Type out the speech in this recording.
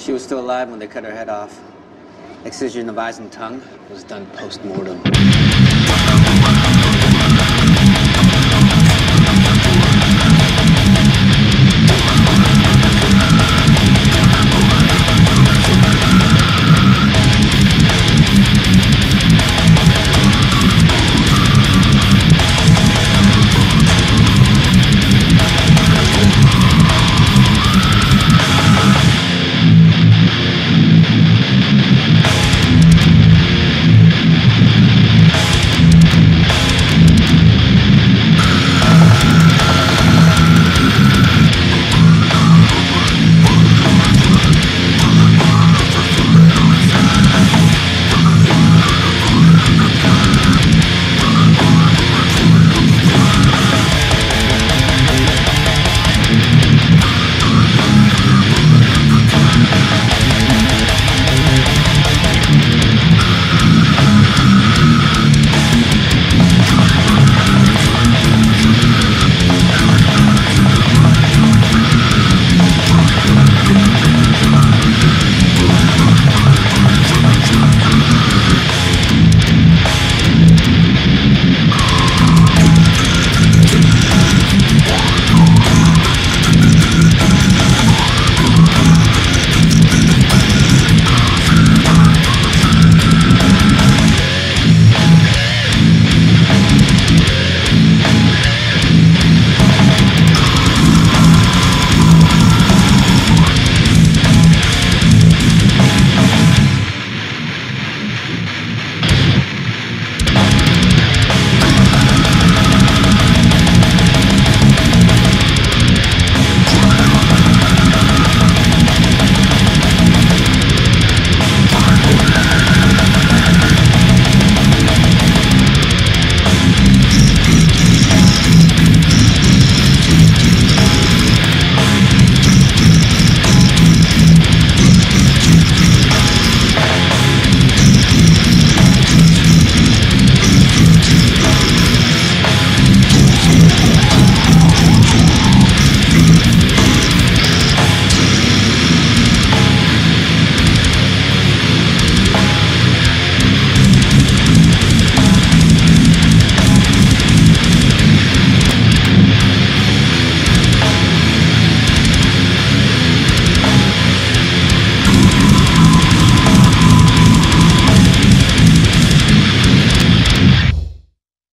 She was still alive when they cut her head off. Excision of eyes and tongue was done post-mortem.